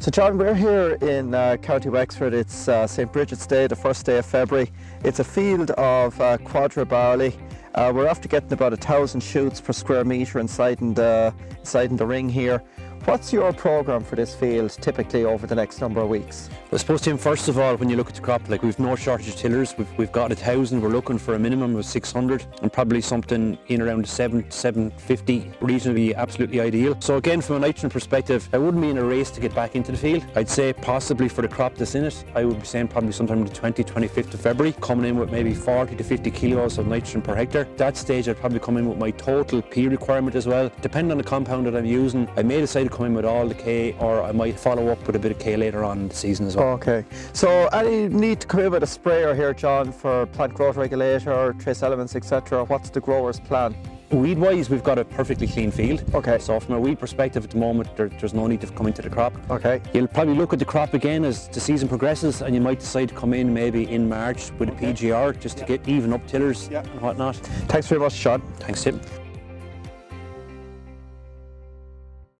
So John, we're here in uh, County Wexford. It's uh, St Bridget's Day, the first day of February. It's a field of uh, quadra barley. Uh, we're after getting about a thousand shoots per square metre inside in the, inside in the ring here. What's your programme for this field typically over the next number of weeks? I suppose, Tim, first of all, when you look at the crop, like we've no shortage of tillers. We've, we've got a thousand. We're looking for a minimum of 600 and probably something in around 7 750 reasonably absolutely ideal. So again, from a nitrogen perspective, I wouldn't be in a race to get back into the field. I'd say possibly for the crop that's in it, I would be saying probably sometime the 20, 25th of February, coming in with maybe 40 to 50 kilos of nitrogen per hectare. That stage, I'd probably come in with my total P requirement as well. Depending on the compound that I'm using, I may decide come in with all the K or I might follow up with a bit of K later on in the season as well. Okay. So any need to come in with a sprayer here, John, for plant growth regulator, trace elements, etc. What's the grower's plan? Weed wise, we've got a perfectly clean field. Okay. So from a weed perspective at the moment, there, there's no need to come into the crop. Okay. You'll probably look at the crop again as the season progresses and you might decide to come in maybe in March with a PGR just to get even up tillers Yeah. and whatnot. Thanks very much, John. Thanks, Tim.